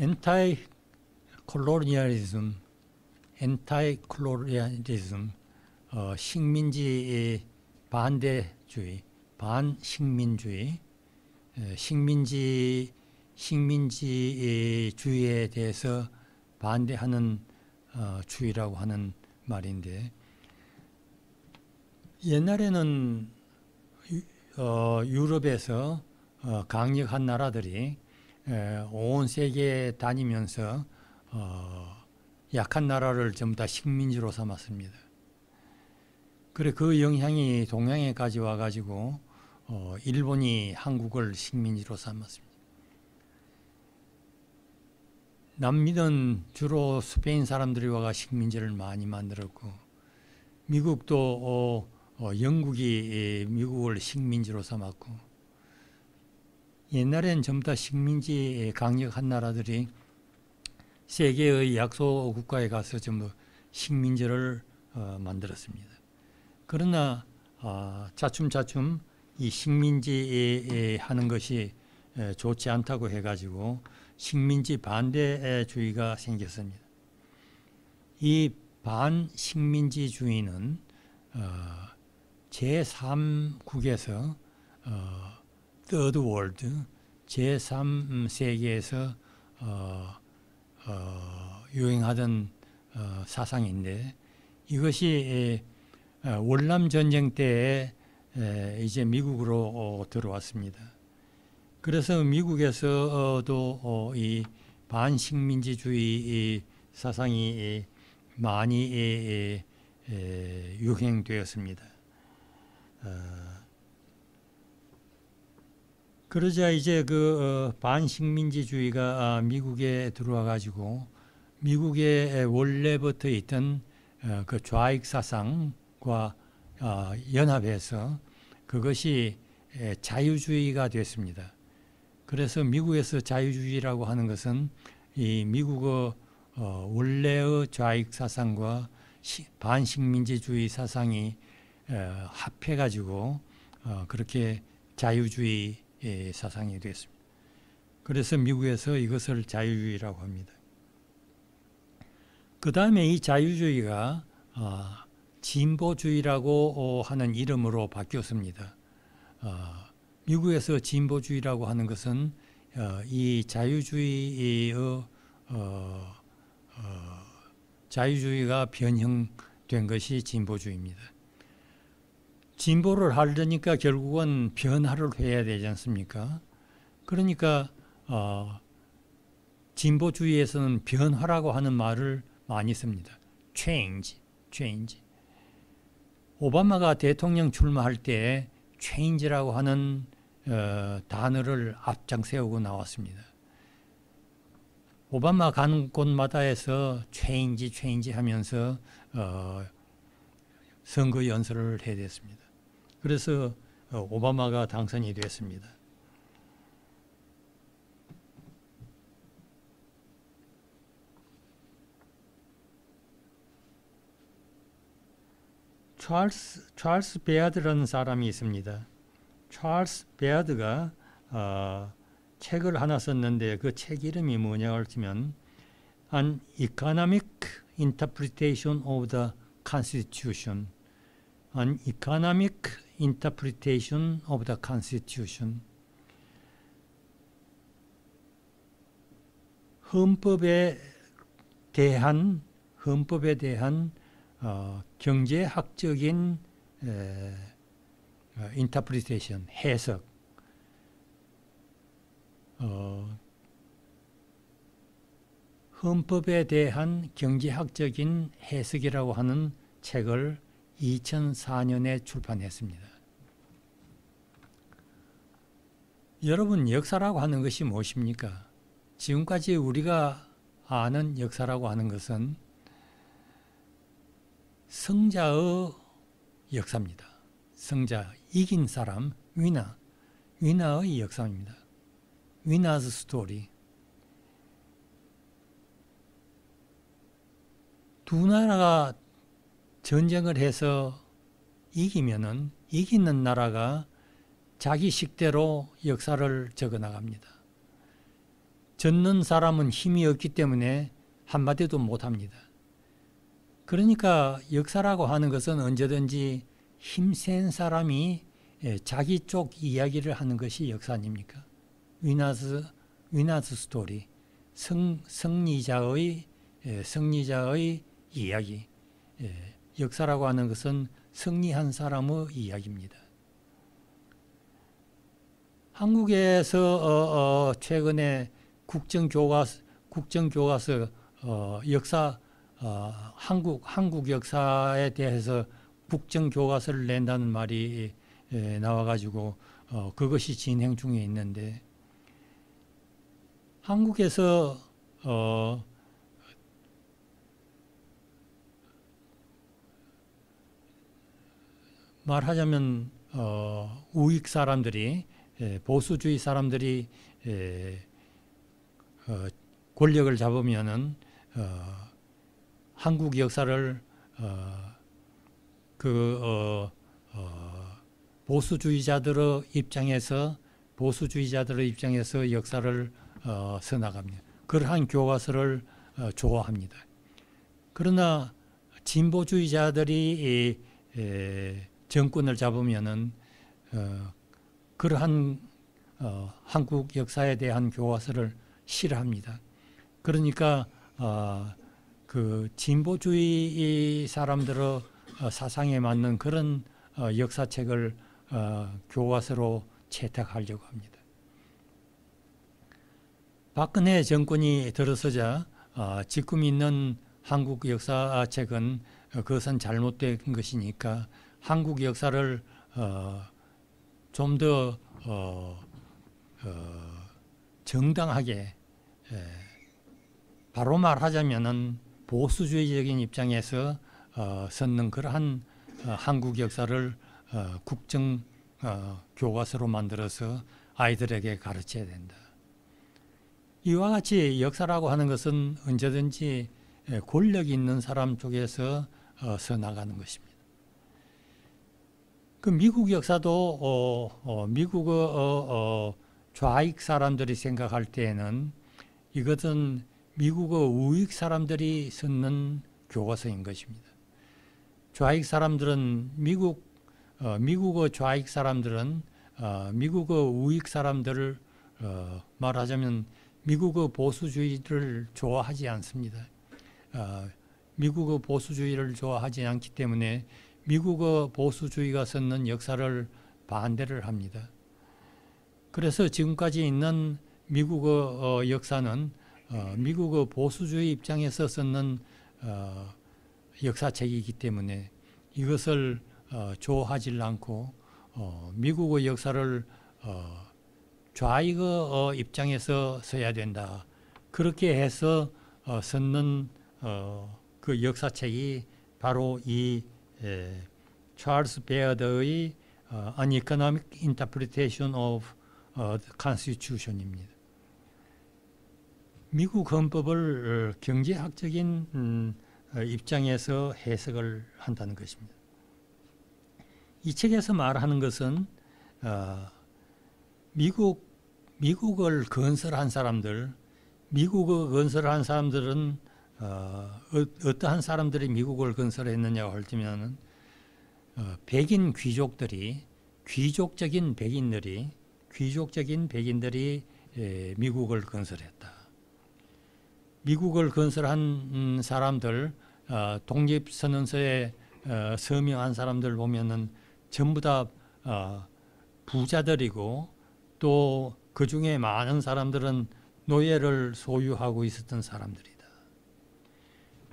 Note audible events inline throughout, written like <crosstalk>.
anti-colonialism, anti-colonialism, 어, 식민지 반대주의, 반식민주의, 식민지 식민지 주의에 대해서 반대하는 어, 주의라고 하는 말인데 옛날에는 어, 유럽에서 어, 강력한 나라들이 에, 온 세계에 다니면서 어, 약한 나라를 전부 다 식민지로 삼았습니다. 그래 그 영향이 동양에까지 와가지고 어, 일본이 한국을 식민지로 삼았습니다. 남미는 주로 스페인 사람들이 와가 식민지를 많이 만들었고 미국도 어, 어, 영국이 미국을 식민지로 삼았고 옛날엔 전부 다 식민지 강력한 나라들이 세계의 약소 국가에 가서 전부 식민지를 어, 만들었습니다. 그러나 어, 차츰차츰 이 식민지 하는 것이 좋지 않다고 해가지고 식민지 반대주의가 생겼습니다. 이 반식민지주의는 어, 제3국에서 어, Third World, 제3세계에서 어, 어, 유행하던 어, 사상인데 이것이 에, 월남 전쟁 때에 에, 이제 미국으로 어, 들어왔습니다. 그래서 미국에서도 어, 이 반식민지주의 사상이 많이 유행되었습니다. 어, 그러자 이제 그 어, 반식민지주의가 아, 미국에 들어와 가지고 미국에 원래부터 있던 그 좌익 사상과 연합해서 그것이 자유주의가 됐습니다. 그래서 미국에서 자유주의라고 하는 것은 이 미국의 어, 원래의 좌익 사상과 시, 반식민지주의 사상이 어, 합해가지고 어, 그렇게 자유주의 사상이 됐습니다. 그래서 미국에서 이것을 자유주의라고 합니다. 그 다음에 이 자유주의가 어, 진보주의라고 하는 이름으로 바뀌었습니다. 어, 미국에서 진보주의라고 하는 것은 어, 이 자유주의의 어, 어, 자유주의가 변형된 것이 진보주의입니다. 진보를 하려니까 결국은 변화를 해야 되지 않습니까? 그러니까 어, 진보주의에서는 변화라고 하는 말을 많이 씁니다. change, change. 오바마가 대통령 출마할 때 change라고 하는 어, 단어를 앞장 세우고 나왔습니다. 오바마 가는 곳마다에서 체인지 체인지 하면서 어, 선거 연설을 해야 됐습니다. 그래서 어, 오바마가 당선이 됐습니다. 찰스, 찰스 베아드라는 사람이 있습니다. 찰스 베아드가 어, 책을 하나 썼는데 그 책 이름이 뭐냐고 하면 An Economic Interpretation of the Constitution An Economic Interpretation of the Constitution 헌법에 대한 헌법에 대한 어, 경제학적인 에, interpretation, 해석, 어, 헌법에 대한 경제학적인 해석이라고 하는 책을 2004년에 출판했습니다. 여러분 역사라고 하는 것이 무엇입니까? 지금까지 우리가 아는 역사라고 하는 것은 성자의 역사입니다. 성자, 이긴 사람, 위나, 위나의 역사입니다. 위나즈 스토리. 두 나라가 전쟁을 해서 이기면은 이기는 나라가 자기 식대로 역사를 적어 나갑니다. 젖는 사람은 힘이 없기 때문에 한마디도 못합니다. 그러니까 역사라고 하는 것은 언제든지 힘센 사람이 예, 자기 쪽 이야기를 하는 것이 역사 아닙니까? 위나스 위나스 스토리 성 승리자의 예, 승리자의 이야기 예, 역사라고 하는 것은 승리한 사람의 이야기입니다. 한국에서 어, 어, 최근에 국정교과서 국정교과서 어, 역사 어, 한국 한국 역사에 대해서 국정교과서를 낸다는 말이 예, 나와가지고 어, 그것이 진행 중에 있는데 한국에서 어, 말하자면 어, 우익 사람들이 예, 보수주의 사람들이 예, 어, 권력을 잡으면은 어, 한국 역사를 어, 그 보수주의자들의 입장에서 보수주의자들의 입장에서 역사를 어, 써나갑니다. 그러한 교과서를 어, 좋아합니다. 그러나 진보주의자들이 정권을 잡으면은 어, 그러한 어, 한국 역사에 대한 교과서를 싫어합니다. 그러니까 어, 그 진보주의 사람들의 어, 사상에 맞는 그런 어, 역사책을 어, 교과서로 채택하려고 합니다. 박근혜 정권이 들어서자 어, 지금 있는 한국 역사책은 어, 그것은 잘못된 것이니까 한국 역사를 어, 좀더 어, 어, 정당하게 에, 바로 말하자면은 보수주의적인 입장에서 어, 섰는 그러한 어, 한국 역사를 어, 국정 어, 교과서로 만들어서 아이들에게 가르쳐야 된다. 이와 같이 역사라고 하는 것은 언제든지 권력 있는 사람 쪽에서 어, 서 나가는 것입니다. 그 미국 역사도 어, 어, 미국의 어, 어, 좌익 사람들이 생각할 때에는 이것은 미국의 우익 사람들이 쓰는 교과서인 것입니다. 좌익 사람들은 미국 어, 미국의 좌익 사람들은 어, 미국의 우익 사람들을 어, 말하자면 미국의 보수주의를 좋아하지 않습니다. 어, 미국의 보수주의를 좋아하지 않기 때문에 미국의 보수주의가 썼는 역사를 반대를 합니다. 그래서 지금까지 있는 미국의 어, 역사는 어, 미국의 보수주의 입장에서 썼는 어, 역사책이기 때문에 이것을 어, 좋아하지 않고 어, 미국의 역사를 어, 좌익의 어, 입장에서 써야 된다. 그렇게 해서 어, 썼는 어, 그 역사책이 바로 이 에, 찰스 베어드의 어, An Economic Interpretation of 어, the Constitution입니다. 미국 헌법을 어, 경제학적인 음, 어, 입장에서 해석을 한다는 것입니다. 이 책에서 말하는 것은 어, 미국 미국을 건설한 사람들, 미국을 건설한 사람들은 어, 어떠한 사람들이 미국을 건설했느냐고 할 때면은 어, 백인 귀족들이 귀족적인 백인들이 귀족적인 백인들이 에, 미국을 건설했다. 미국을 건설한 음, 사람들 어, 독립선언서에 어, 서명한 사람들 보면은 전부 다 어, 부자들이고 또 그 중에 많은 사람들은 노예를 소유하고 있었던 사람들이다.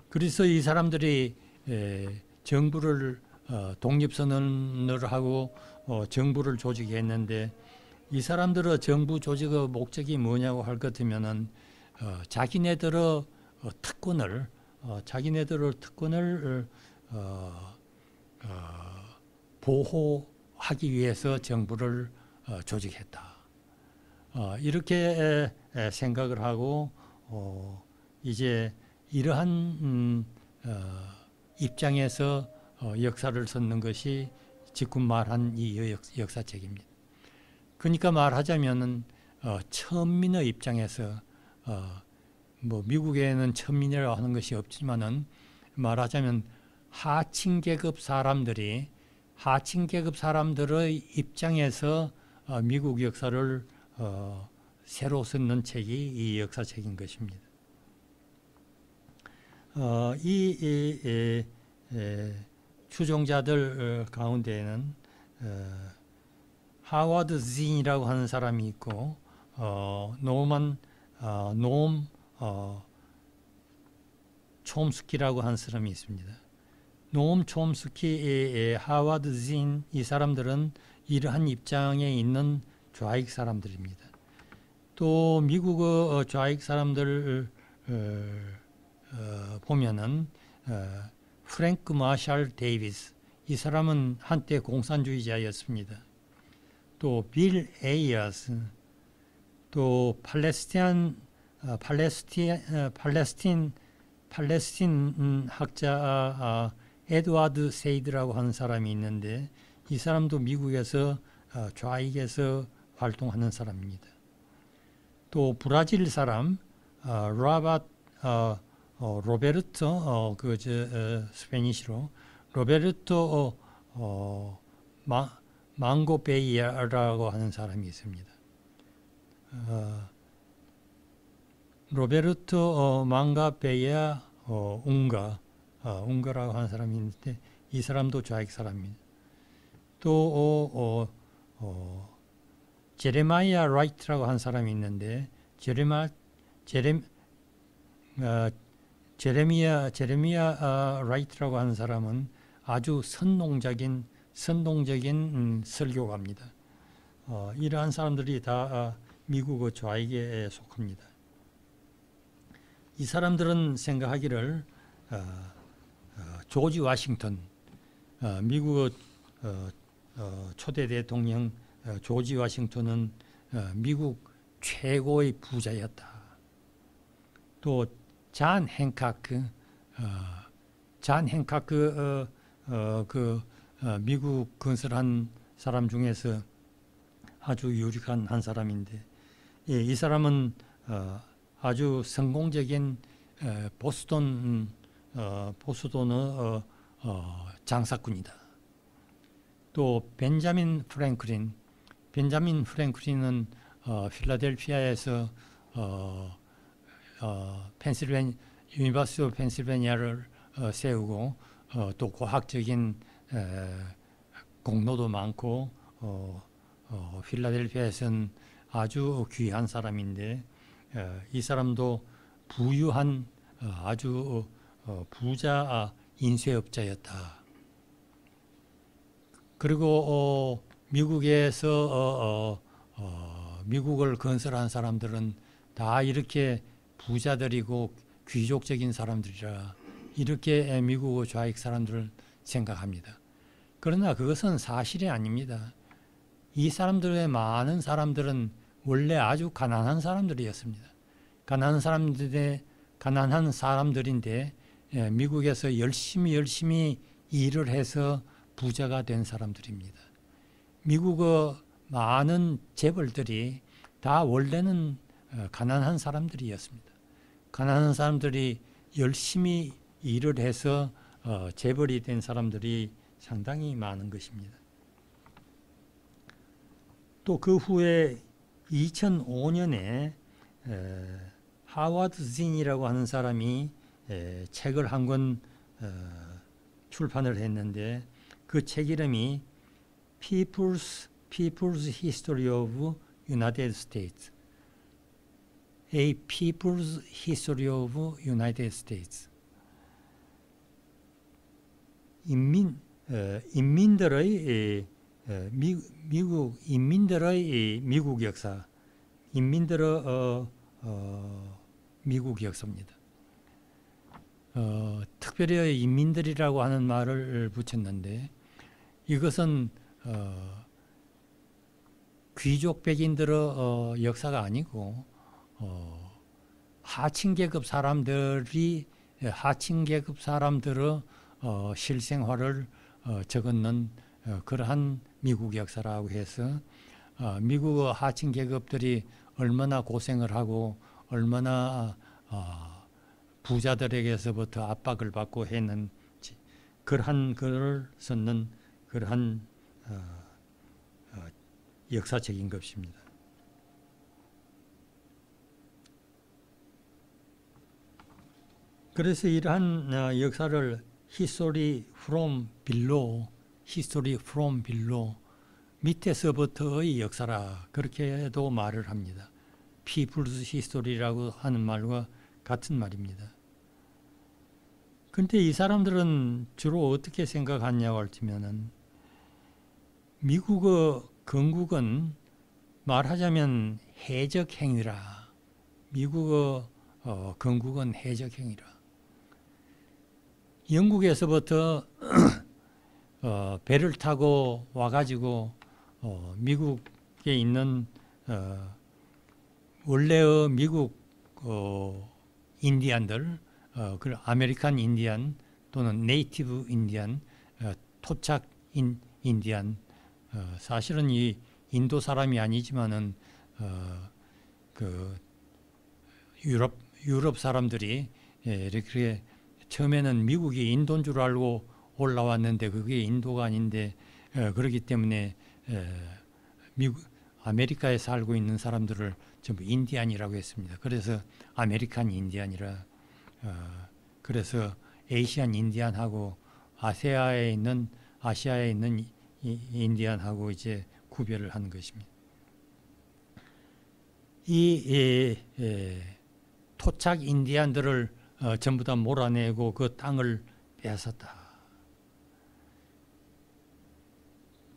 그래서 이 사람들이 에, 정부를 어, 독립선언을 하고 어, 정부를 조직했는데 이 사람들의 정부 조직의 목적이 뭐냐고 할 것 같으면은 어, 자기네들의 어, 특권을 어, 자기네들의 특권을 어, 어, 보호하기 위해서 정부를 어, 조직했다. 어, 이렇게 생각을 하고 어, 이제 이러한 음, 어, 입장에서 어, 역사를 썼는 것이 지금 말한 이 역, 역사책입니다. 그러니까 말하자면은 어, 천민의 입장에서 어, 뭐 미국에는 천민이라고 하는 것이 없지만은 말하자면 하층 계급 사람들이 하층 계급 사람들의 입장에서 어, 미국 역사를 어, 새로 쓰는 책이 이 역사책인 것입니다. 어, 이, 이, 이, 이 추종자들 어, 가운데에는 어, 하워드 zin이라고 하는 사람이 있고 어, 노만 어, 노엄 어, 촘스키라고 하는 사람이 있습니다. 노엄 촘스키, 하워드 진 이 사람들은 이러한 입장에 있는 좌익 사람들입니다. 또 미국의 좌익 사람들 어, 어, 보면은 어, 프랭크 마샬 데이비스 이 사람은 한때 공산주의자였습니다. 또 빌 에이어스 또 팔레스티안 어, 팔레스티 어, 팔레스틴 팔레스틴 학자 아, 에드와드 세이드라고 하는 사람이 있는데 이 사람도 미국에서 어, 좌익에서 활동하는 사람입니다. 또 브라질 사람 어, 라바 어, 어, 로베르토 어, 그저 어, Spanish로 로베르토 어, 어, 마, 망고베이아라고 하는 사람이 있습니다. 어, 로베르토 어, 망가베이아 어, 웅가 어, 웅가라고 하는 사람이 있는데 이 사람도 좌익 사람입니다. 또 제레마이아 라이트라고 하는 사람이 있는데 제레마 제레 어, 제레미야 제레미야 어, 라이트라고 하는 사람은 아주 선동적인 선동적인 음, 설교가입니다. 어, 이러한 사람들이 다 어, 미국의 좌익에 속합니다. 이 사람들은 생각하기를 어, 어, 조지 와싱턴 어, 미국의 초대 대통령 어, 조지 와싱턴은 어, 미국 최고의 부자였다. 또 잔 행카크, 어, 잔 행카크 어, 어, 그 어, 미국 건설한 사람 중에서 아주 유력한 한 사람인데 예, 이 사람은 어, 아주 성공적인 에, 보스턴 어, 보스턴의 어, 어, 장사꾼이다. 또 벤자민 프랭클린, 벤자민 프랭클린은 어, 필라델피아에서 어, 어, 펜실베니 University of Pennsylvania를 어, 세우고 어, 또 과학적인 에, 공로도 많고 어, 어, 필라델피아에서는 아주 귀한 사람인데 어, 이 사람도 부유한 어, 아주 어, 부자 아, 인쇄업자였다. 그리고 어, 미국에서 어, 어, 어, 미국을 건설한 사람들은 다 이렇게 부자들이고 귀족적인 사람들이라 이렇게 미국의 좌익 사람들을 생각합니다. 그러나 그것은 사실이 아닙니다. 이 사람들의 많은 사람들은 원래 아주 가난한 사람들이었습니다. 가난한 사람들의 가난한 사람들인데 예, 미국에서 열심히 열심히 일을 해서 부자가 된 사람들입니다. 미국의 많은 재벌들이 다 원래는 어, 가난한 사람들이었습니다. 가난한 사람들이 열심히 일을 해서 어, 재벌이 된 사람들이 상당히 많은 것입니다. 또 그 후에 2005년에 하와드 zin이라고 하는 사람이 에, 책을 한권 어, 출판을 했는데 그 책 이름이 People's People's History of United States. A People's History of United States. 인민 어, 인민들의 에, 에, 미, 미국 인민들의 미국 역사, 인민들의 어, 어, 미국 역사입니다. 어, 특별히 인민들이라고 하는 말을 붙였는데 이것은 어, 귀족 백인들의 어, 역사가 아니고 어, 하층 계급 사람들이 하층 계급 사람들의 어, 실생활을 어, 적었는 어, 그러한 미국 역사라고 해서 어, 미국 하층 계급들이 얼마나 고생을 하고 얼마나 어, 부자들에게서부터 압박을 받고 했는지 그러한 글을 썼는 그러한 어, 어, 역사적인 것입니다. 그래서 이러한 어, 역사를 history from below, history from below 밑에서부터의 역사라 그렇게도 말을 합니다. people's history라고 하는 말과 같은 말입니다. 근데 이 사람들은 주로 어떻게 생각하냐고 할지면은 미국의 건국은 말하자면 해적 행위라. 미국의 어, 건국은 해적 행위라. 영국에서부터 <clears throat> 어, 배를 타고 와가지고 어, 미국에 있는 어, 원래의 미국 어, 인디안들, 어, 그 American Indian 또는 native Indian, 어, 토착 인, 인디안, 어, 사실은 이 인도 사람이 아니지만은 어, 그 유럽 유럽 사람들이 예, 이렇게 처음에는 미국이 인도인 줄 알고 올라왔는데 그게 인도가 아닌데 어, 그렇기 때문에 에, 미국 아메리카에 살고 있는 사람들을 전부 인디안이라고 했습니다. 그래서 American Indian이라 어, 그래서 Asian Indian하고 아세아에 있는 아시아에 있는 이, 인디안하고 이제 구별을 하는 것입니다. 이 에, 에, 토착 인디안들을 어, 전부 다 몰아내고 그 땅을 뺏었다.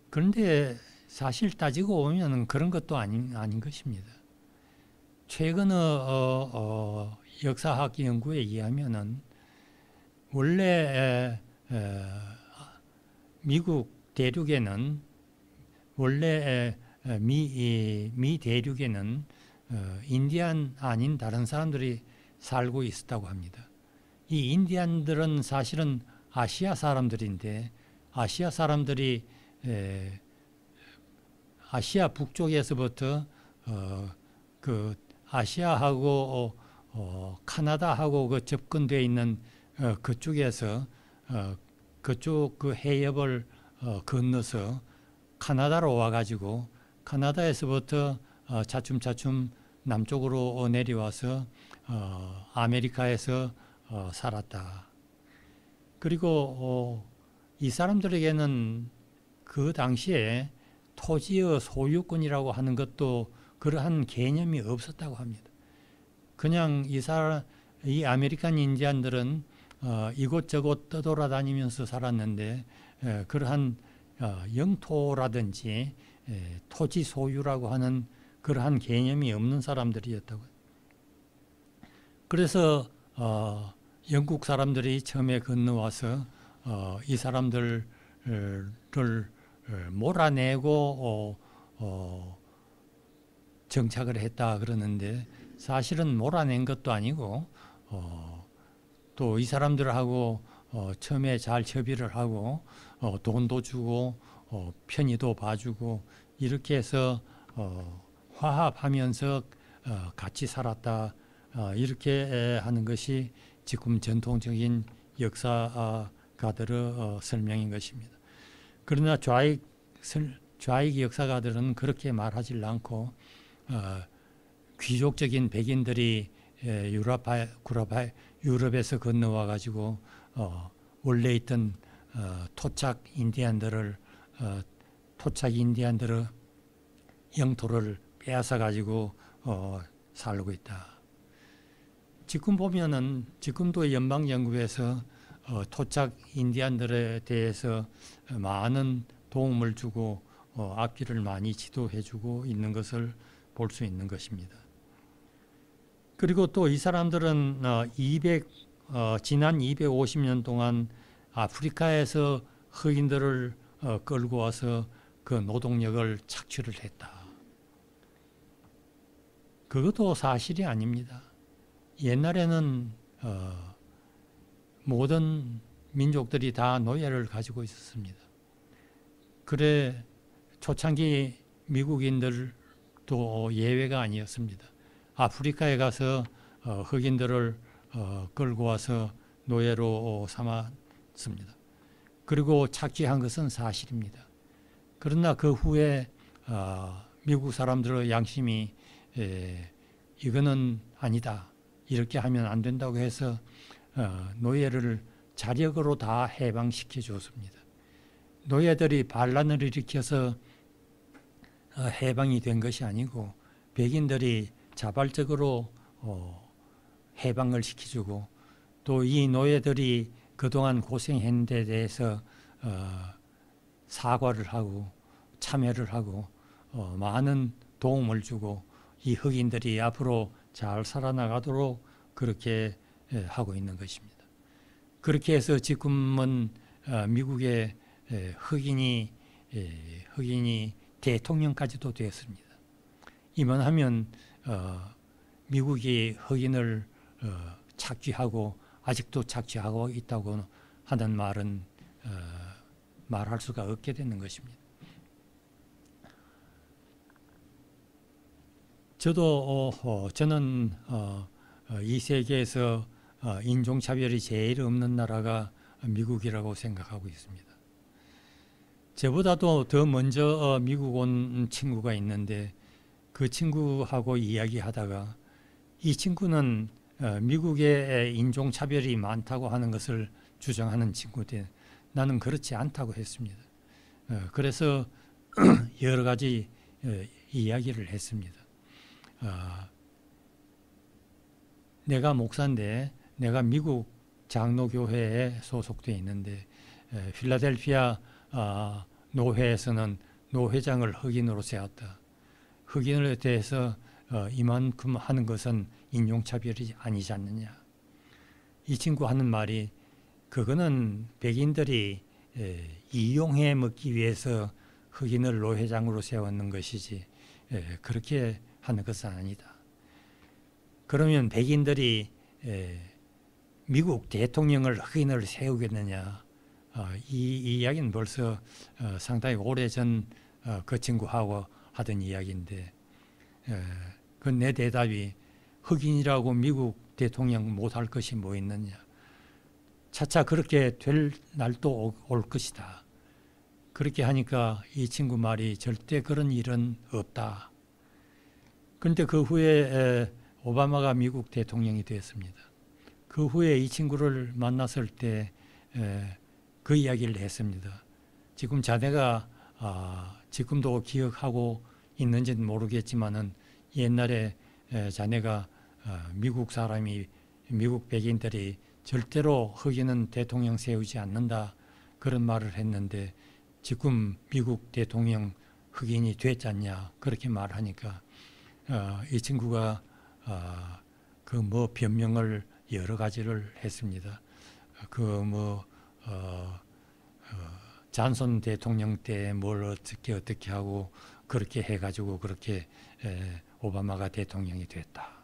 그런데 사실 따지고 보면 그런 것도 아닌, 아닌 것입니다. 최근 어, 어, 역사학 연구에 의하면은 원래 에, 에, 미국 대륙에는 원래 에, 미, 미 대륙에는 어, 인디안 아닌 다른 사람들이 살고 있었다고 합니다. 이 인디안들은 사실은 아시아 사람들인데 아시아 사람들이 에, 아시아 북쪽에서부터 어, 그 아시아하고 어, 어, 카나다하고 그 접근되어 있는 어, 그쪽에서 어, 그쪽 그 해협을 어, 건너서 카나다로 와가지고 카나다에서부터 어, 차츰차츰 남쪽으로 내려와서 어, 아메리카에서 어, 살았다. 그리고 어, 이 사람들에게는 그 당시에 토지의 소유권이라고 하는 것도 그러한 개념이 없었다고 합니다. 그냥 이 사람, 이 American Indian들은 어, 이곳저곳 떠돌아다니면서 살았는데 에, 그러한 어, 영토라든지 에, 토지 소유라고 하는 그러한 개념이 없는 사람들이었다고. 그래서 어, 영국 사람들이 처음에 건너와서 어, 이 사람들을 몰아내고 어, 어, 정착을 했다 그러는데 사실은 몰아낸 것도 아니고 어, 또이 사람들하고 어, 처음에 잘 협의를 하고 어, 돈도 주고 어, 편의도 봐주고 이렇게 해서 어, 화합하면서 어, 같이 살았다 어, 이렇게 하는 것이 지금 전통적인 역사가들의 어, 설명인 것입니다. 그러나 좌익 좌익 역사가들은 그렇게 말하지 않고 어, 귀족적인 백인들이 유럽, 유럽에서 건너와 가지고 어, 원래 있던 어, 토착 인디안들을 어, 토착 인디안들의 영토를 빼앗아 가지고 어, 살고 있다. 지금 보면은 지금도 연방연구에서 어, 토착 인디안들에 대해서 많은 도움을 주고 어, 앞길을 많이 지도해주고 있는 것을 볼 수 있는 것입니다. 그리고 또 이 사람들은 어, 200 어, 지난 250년 동안 아프리카에서 흑인들을 어, 끌고 와서 그 노동력을 착취를 했다. 그것도 사실이 아닙니다. 옛날에는 어, 모든 민족들이 다 노예를 가지고 있었습니다. 그래 초창기 미국인들도 예외가 아니었습니다. 아프리카에 가서 어, 흑인들을 어, 끌고 와서 노예로 삼았습니다. 그리고 착취한 것은 사실입니다. 그러나 그 후에 어, 미국 사람들의 양심이 에, 이거는 아니다. 이렇게 하면 안 된다고 해서 어, 노예를 자력으로 다 해방시켜 줬습니다. 노예들이 반란을 일으켜서 어, 해방이 된 것이 아니고 백인들이 자발적으로 어, 해방을 시켜주고 또 이 노예들이 그동안 고생한 데 대해서 어, 사과를 하고 참여를 하고 어, 많은 도움을 주고 이 흑인들이 앞으로 잘 살아나가도록 그렇게 예, 하고 있는 것입니다. 그렇게 해서 지금은 어, 미국의 예, 흑인이 예, 흑인이 대통령까지도 되었습니다. 이만하면 어, 미국이 흑인을 어, 착취하고 아직도 착취하고 있다고 하는 말은 어, 말할 수가 없게 되는 것입니다. 저도 어, 어, 저는 어, 어, 이 세계에서 어, 인종차별이 제일 없는 나라가 미국이라고 생각하고 있습니다. 저보다도 더 먼저 어, 미국 온 친구가 있는데 그 친구하고 이야기하다가 이 친구는 어, 미국에 인종차별이 많다고 하는 것을 주장하는 친구인데 나는 그렇지 않다고 했습니다. 어, 그래서 <clears throat> 여러 가지 어, 이야기를 했습니다. 내가 목사인데 내가 미국 장로교회에 소속되어 있는데 필라델피아 노회에서는 노회장을 흑인으로 세웠다. 흑인에 대해서 이만큼 하는 것은 인종차별이 아니지 않느냐. 이 친구 하는 말이 그거는 백인들이 이용해 먹기 위해서 흑인을 노회장으로 세웠는 것이지 그렇게 하는 것은 아니다. 그러면 백인들이 미국 대통령을 흑인을 세우겠느냐? 어, 이, 이, 이야기는 벌써 어, 상당히 오래전 어, 그 친구하고 하던 이야기인데 그 내 대답이 흑인이라고 미국 대통령 못할 것이 뭐 있느냐. 차차 그렇게 될 날도 올 것이다. 그렇게 하니까 이 친구 말이 절대 그런 일은 없다. 그런데 그 후에 오바마가 미국 대통령이 되었습니다. 그 후에 이 친구를 만났을 때 그 이야기를 했습니다. 지금 자네가 아, 지금도 기억하고 있는지는 모르겠지만은 옛날에 자네가 아, 미국 사람이 미국 백인들이 절대로 흑인은 대통령 세우지 않는다 그런 말을 했는데 지금 미국 대통령 흑인이 됐지 않냐 그렇게 말하니까 어, 이 친구가 어, 그뭐 변명을 여러 가지를 했습니다. 그뭐 어, 잔손 대통령 때 뭘 어떻게 어떻게 하고 그렇게 해가지고 그렇게 에, 오바마가 대통령이 됐다.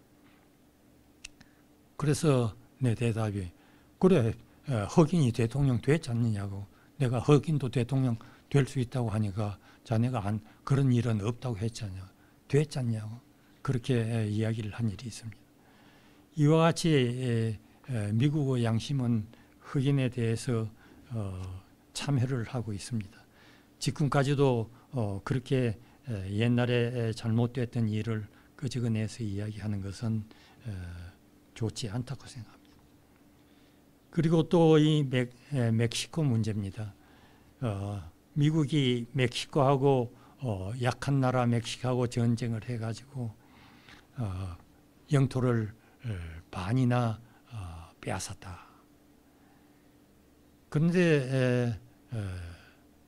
그래서 내 대답이 그래 흑인이 대통령 됐지 않느냐고 내가 흑인도 대통령 될 수 있다고 하니까 자네가 안 그런 일은 없다고 했잖냐 됐지 않냐고 그렇게 이야기를 한 일이 있습니다. 이와 같이 미국의 양심은 흑인에 대해서 어, 참여를 하고 있습니다. 지금까지도 어, 그렇게 옛날에 잘못됐던 일을 끄집어내서 이야기하는 것은 좋지 않다고 생각합니다. 그리고 또 이 멕시코 문제입니다. 어, 미국이 멕시코하고 어, 약한 나라 멕시코하고 전쟁을 해가지고 어, 영토를 반이나 어, 빼앗았다. 그런데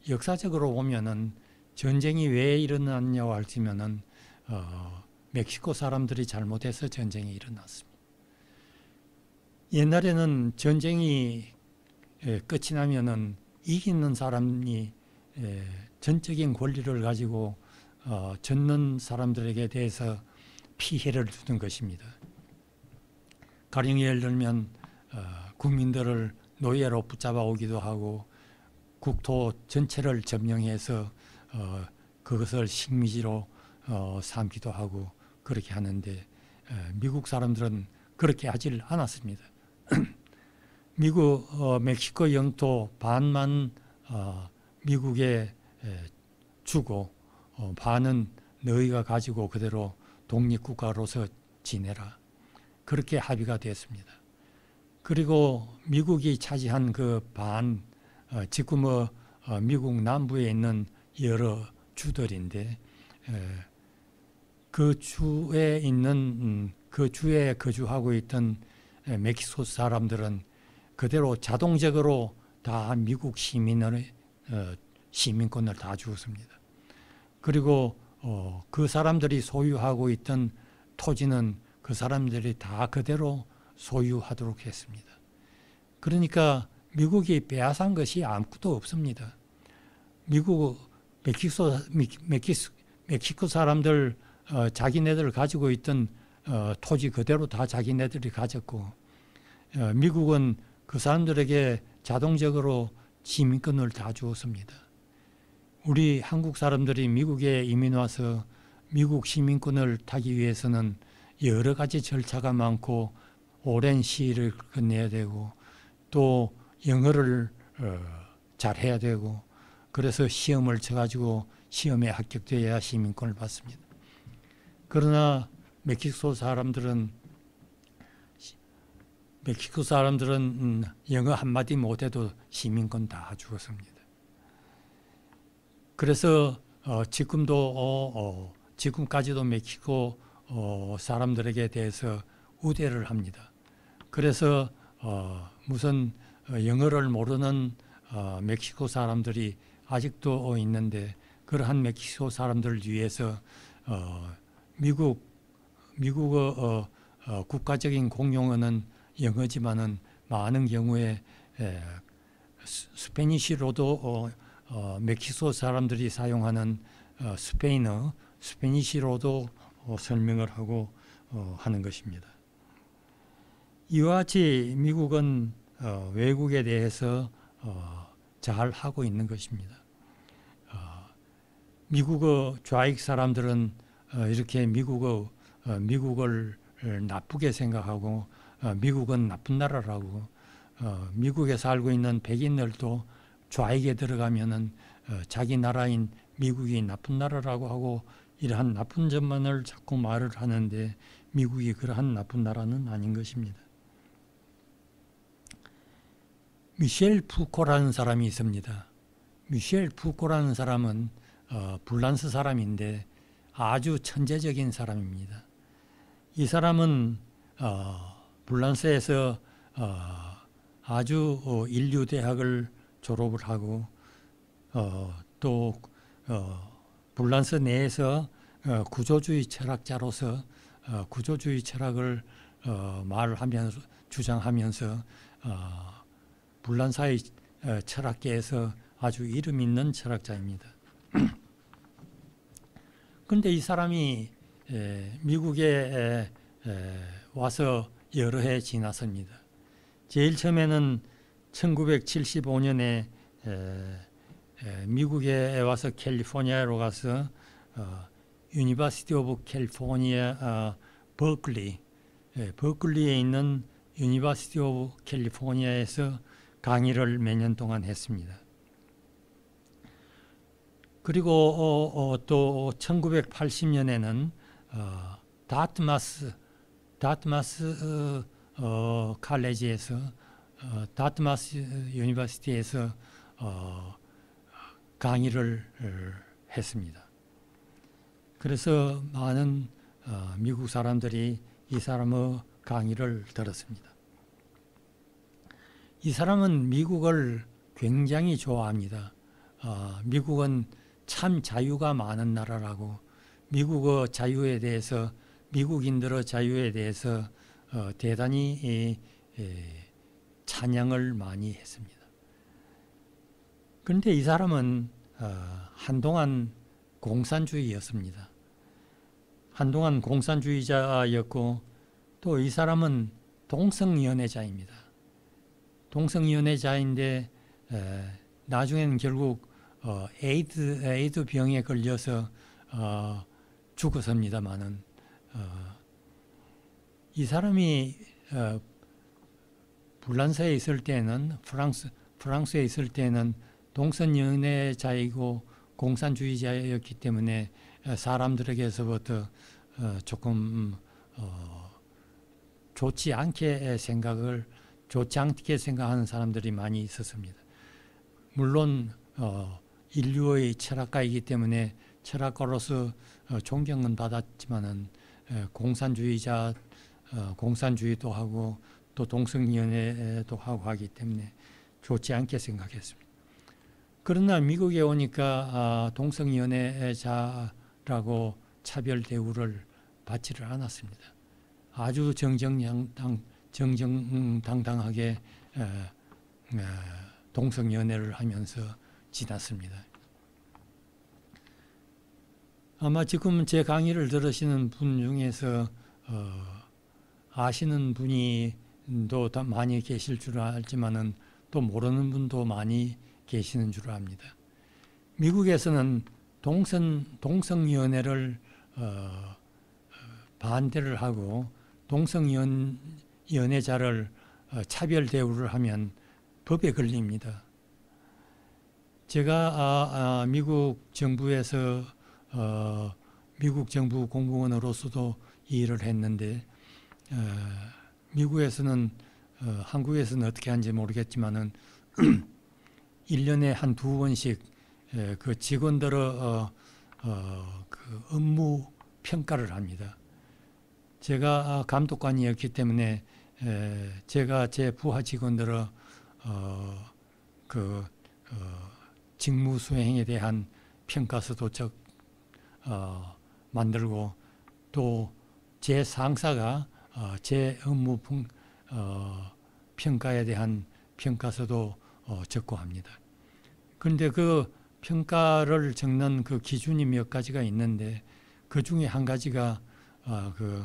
역사적으로 보면은 전쟁이 왜 일어났냐고 할지면은 어, 멕시코 사람들이 잘못해서 전쟁이 일어났습니다. 옛날에는 전쟁이 끝이 나면은 이기는 사람이 전적인 권리를 가지고 어, 졌는 사람들에게 대해서 피해를 주는 것입니다. 가령 예를 들면 어, 국민들을 노예로 붙잡아 오기도 하고 국토 전체를 점령해서 어, 그것을 식미지로 어, 삼기도 하고 그렇게 하는데 미국 사람들은 그렇게 하질 않았습니다. <clears throat> 미국 어, 멕시코 영토 반만 어, 미국에 에, 주고 어, 반은 너희가 가지고 그대로 독립국가로서 지내라. 그렇게 합의가 됐습니다. 그리고 미국이 차지한 그반 어, 지금 뭐 어, 미국 남부에 있는 여러 주들인데 에, 그 주에 있는 음, 그 주에 거주하고 있던 멕시코 사람들은 그대로 자동적으로 다 미국 시민을 어, 시민권을 다 주었습니다. 그리고 어, 그 사람들이 소유하고 있던 토지는 그 사람들이 다 그대로 소유하도록 했습니다. 그러니까 미국이 빼앗은 것이 아무것도 없습니다. 미국 멕시코 멕시코, 멕시코 사람들 어, 자기네들 가지고 있던 어, 토지 그대로 다 자기네들이 가졌고 어, 미국은 그 사람들에게 자동적으로 시민권을 다 주었습니다. 우리 한국 사람들이 미국에 이민 와서 미국 시민권을 타기 위해서는 여러 가지 절차가 많고 오랜 시일을 건너야 되고 또 영어를 어, 잘해야 되고 그래서 시험을 쳐가지고 시험에 합격돼야 시민권을 받습니다. 그러나 멕시코 사람들은 멕시코 사람들은 음, 영어 한마디 못해도 시민권 다 주었습니다. 그래서 어, 지금도 어, 어, 지금까지도 멕시코 어, 사람들에게 대해서 우대를 합니다. 그래서 어, 무슨 어, 영어를 모르는 멕시코 사람들이 아직도 있는데 그러한 멕시코 사람들을 위해서 미국 미국의 국가적인 공용어는 영어지만은 많은 경우에 Spanish로도 어, 멕시코 사람들이 사용하는 어, 스페인어, Spanish로도 어, 설명을 하고 어, 하는 것입니다. 이와 같이 미국은 어, 외국에 대해서 어, 잘 하고 있는 것입니다. 미국의 좌익 사람들은 이렇게 미국의 미국을 나쁘게 생각하고 미국은 나쁜 나라라고 미국에 살고 있는 백인들도 좌익에 들어가면은 어, 자기 나라인 미국이 나쁜 나라라고 하고 이러한 나쁜 점만을 자꾸 말을 하는데 미국이 그러한 나쁜 나라는 아닌 것입니다. 미셸 푸코라는 사람이 있습니다. 미셸 푸코라는 사람은 어, 불란스 사람인데 아주 천재적인 사람입니다. 이 사람은 어, 불란스에서 어, 아주 어, 인류 대학을 졸업을 하고 어, 또 어, 불란스 내에서 어, 구조주의 철학자로서 어, 구조주의 철학을 어, 말하면서 주장하면서 어, 불란사의 어, 철학계에서 아주 이름 있는 철학자입니다. <clears throat> 그런데 이 사람이 에, 미국에 에, 에, 와서 여러 해 지났습니다. 제일 처음에는 1975년에 미국에 와서 캘리포니아로 가서 University of California Berkeley 버클리에 있는 University of California에서 강의를 몇 년 동안 했습니다. 그리고 어, 어, 또 1980년에는 어, Dartmouth Dartmouth 어, 칼레지에서 어, Dartmouth University에서 어, 강의를 어, 했습니다. 그래서 많은 어, 미국 사람들이 이 사람의 강의를 들었습니다. 이 사람은 미국을 굉장히 좋아합니다. 어, 미국은 참 자유가 많은 나라라고 미국의 자유에 대해서 미국인들의 자유에 대해서 어, 대단히 에, 에, 찬양을 많이 했습니다. 그런데 이 사람은 어, 한동안 공산주의였습니다. 한동안 공산주의자였고 또 이 사람은 동성연애자입니다. 동성연애자인데 나중에는 결국 어, 에이드 에이드 병에 걸려서 어, 죽었습니다만은 이 사람이 어, 불란서에 있을 때는 프랑스 프랑스에 있을 때는 동성 연애자이고 공산주의자였기 때문에 어, 사람들에게서부터 어, 조금 어, 좋지 않게 생각을 좋지 않게 생각하는 사람들이 많이 있었습니다. 물론 어, 인류의 철학가이기 때문에 철학가로서 어, 존경은 받았지만은 에, 공산주의자 어, 공산주의도 하고 또 동성연애도 하고 하기 때문에 좋지 않게 생각했습니다. 그러나 미국에 오니까 아, 동성연애자라고 차별 대우를 받지를 않았습니다. 아주 정정당당 정정당당하게 동성연애를 하면서 지났습니다. 아마 지금 제 강의를 들으시는 분 중에서 어, 아시는 분이 또 많이 계실 줄 알지만은 또 모르는 분도 많이 계시는 줄 압니다. 미국에서는 동성 동성 연애를 어, 반대를 하고 동성 연 연애자를 어, 차별 대우를 하면 법에 걸립니다. 제가 아, 아, 미국 정부에서 어, 미국 정부 공무원으로서도 이 일을 했는데 어, 미국에서는 어, 한국에서는 어떻게 하는지 모르겠지만은 <clears throat> 1년에 한 두 번씩 에, 그 직원들의 어, 어, 그 업무 평가를 합니다. 제가 감독관이었기 때문에 에, 제가 제 부하 직원들의 어, 그 어, 직무 수행에 대한 평가서 도 적 어, 만들고 또 제 상사가 어, 제 업무 평, 어, 평가에 대한 평가서도 어, 적고 합니다. 그런데 그 평가를 적는 그 기준이 몇 가지가 있는데 그 중에 한 가지가 어, 그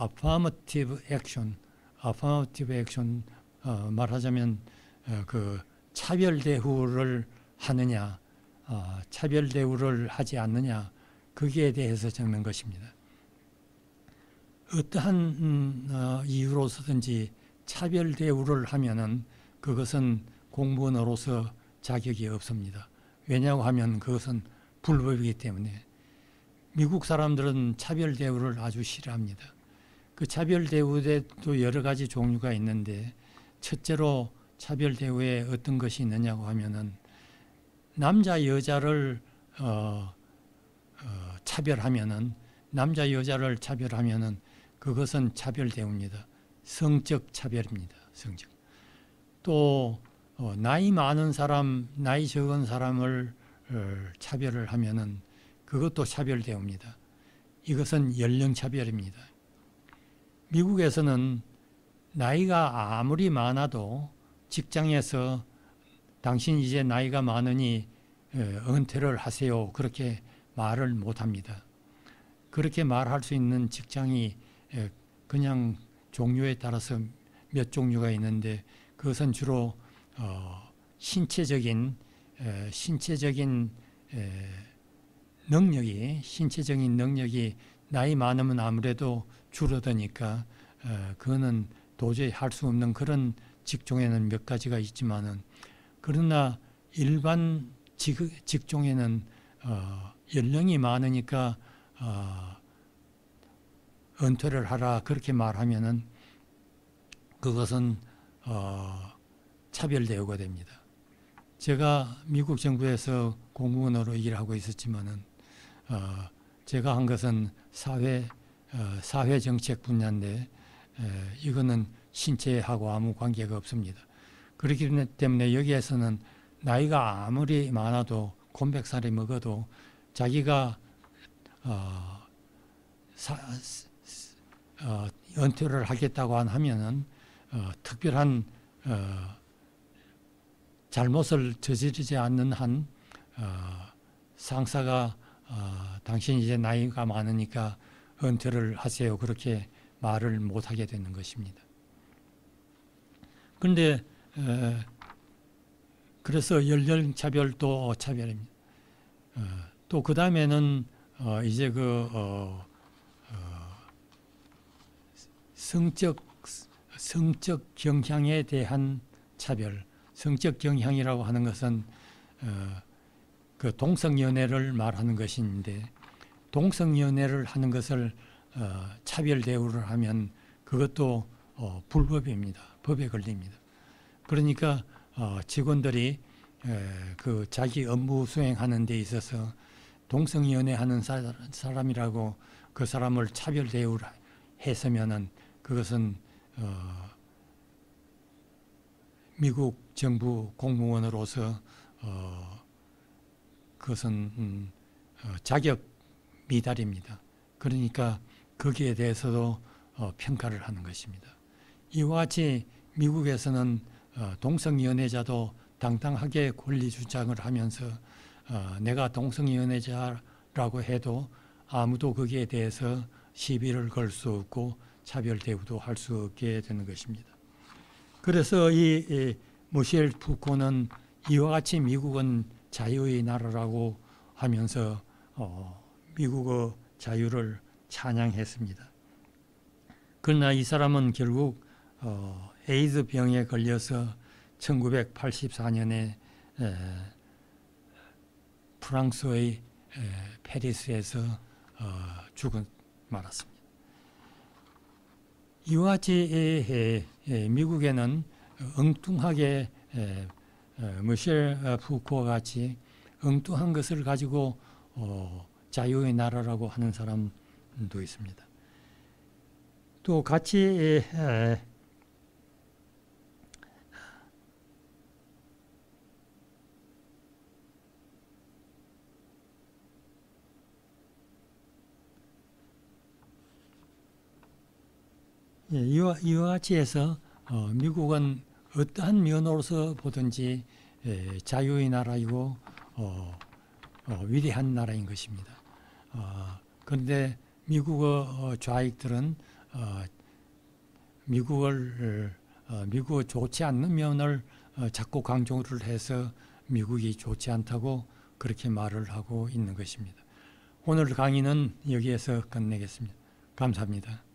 affirmative action, affirmative action 어, 말하자면 어, 그 차별 대우를 하느냐, 어, 차별 대우를 하지 않느냐 거기에 대해서 적는 것입니다. 어떠한 음, 어, 이유로서든지 차별 대우를 하면은 그것은 공무원으로서 자격이 없습니다. 왜냐고 하면 그것은 불법이기 때문에 미국 사람들은 차별 대우를 아주 싫어합니다. 그 차별 대우에도 여러 가지 종류가 있는데 첫째로 차별 대우에 어떤 것이 있느냐고 하면은 남자 여자를 어, 어, 차별하면은 남자 여자를 차별하면은 그것은 차별 대우입니다. 성적 차별입니다. 성적. 또 어, 나이 많은 사람, 나이 적은 사람을 어, 차별을 하면은 그것도 차별 대우입니다. 이것은 연령 차별입니다. 미국에서는 나이가 아무리 많아도 직장에서 당신 이제 나이가 많으니 어, 은퇴를 하세요. 그렇게 말을 못 합니다. 그렇게 말할 수 있는 직장이 그냥 종류에 따라서 몇 종류가 있는데 그것은 주로 어, 신체적인 에, 신체적인 에, 능력이 신체적인 능력이 나이 많으면 아무래도 줄어드니까 에, 그거는 도저히 할 수 없는 그런 직종에는 몇 가지가 있지만은 그러나 일반 직, 직종에는 어, 연령이 많으니까 어, 은퇴를 하라 그렇게 말하면은 그것은 어, 차별 대우가 됩니다. 제가 미국 정부에서 공무원으로 일하고 있었지만은 어, 제가 한 것은 사회 어, 사회 정책 분야인데 에, 이거는 신체하고 아무 관계가 없습니다. 그렇기 때문에 여기에서는 나이가 아무리 많아도 곤백살이 먹어도 자기가 어, 사, 어, 은퇴를 하겠다고 하면은 어, 특별한 어, 잘못을 저지르지 않는 한 어, 상사가 어, 당신 이제 나이가 많으니까 은퇴를 하세요 그렇게 말을 못 하게 되는 것입니다. 그런데 그래서 연령 차별도 차별입니다. 어, 또그 다음에는 어, 이제 그 어, 성적 성적 경향에 대한 차별, 성적 경향이라고 하는 것은 어, 그 동성연애를 말하는 것인데 동성연애를 하는 것을 어, 차별 대우를 하면 그것도 어, 불법입니다. 법에 걸립니다. 그러니까 어, 직원들이 에, 그 자기 업무 수행하는 데 있어서 동성연애하는 사, 사람이라고 그 사람을 차별 대우를 했으면은 그것은 어, 미국 정부 공무원으로서 어, 그것은 음, 어, 자격 미달입니다. 그러니까 거기에 대해서도 어, 평가를 하는 것입니다. 이와 같이 미국에서는 어, 동성연애자도 당당하게 권리 주장을 하면서 어, 내가 동성연애자라고 해도 아무도 거기에 대해서 시비를 걸 수 없고 차별 대우도 할 수 없게 되는 것입니다. 그래서 이, 이 모셸 푸코는 이와 같이 미국은 자유의 나라라고 하면서 어, 미국의 자유를 찬양했습니다. 그러나 이 사람은 결국 어, 에이즈 병에 걸려서 1984년에 에, 프랑스의 에, 페리스에서 어, 죽은 말았습니다. 이와 같이 미국에는 엉뚱하게 에, 에, 미셸 푸코와 같이 엉뚱한 것을 가지고 어, 자유의 나라라고 하는 사람도 있습니다. 또 같이 예, 이와, 이와 같이 해서 어, 미국은 어떠한 면으로서 보든지 에, 자유의 나라이고 어, 어, 위대한 나라인 것입니다. 어, 그런데 미국의 어, 좌익들은 어, 미국을 어, 미국의 좋지 않는 면을 어, 자꾸 강조를 해서 미국이 좋지 않다고 그렇게 말을 하고 있는 것입니다. 오늘 강의는 여기에서 끝내겠습니다. 감사합니다.